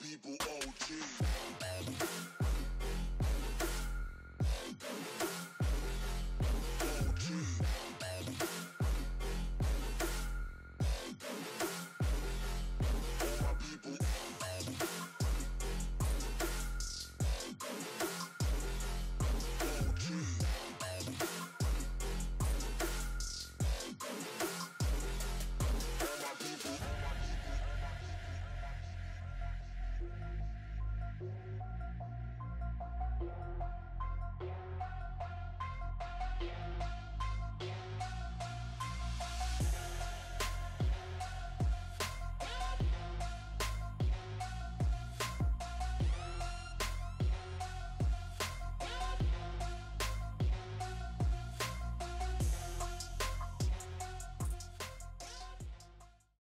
people OG.